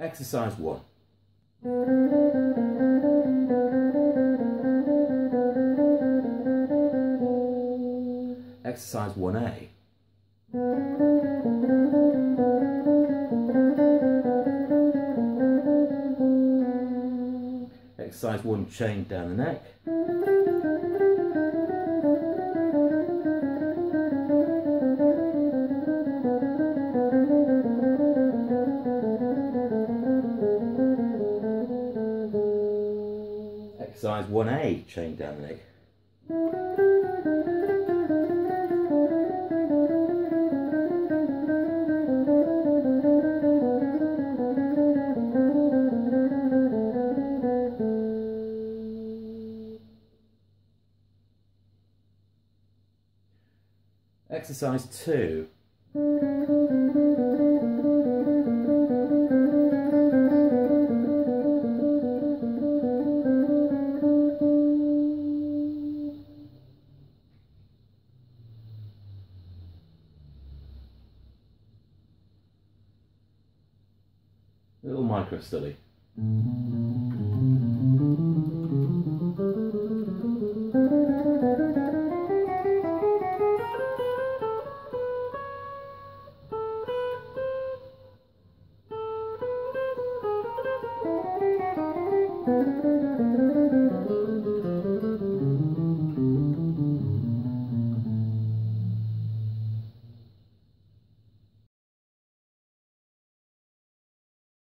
Exercise 1. Exercise 1A. Exercise 1 chain down the neck. Exercise 1A chain down the neck. Exercise 2. Little micro study.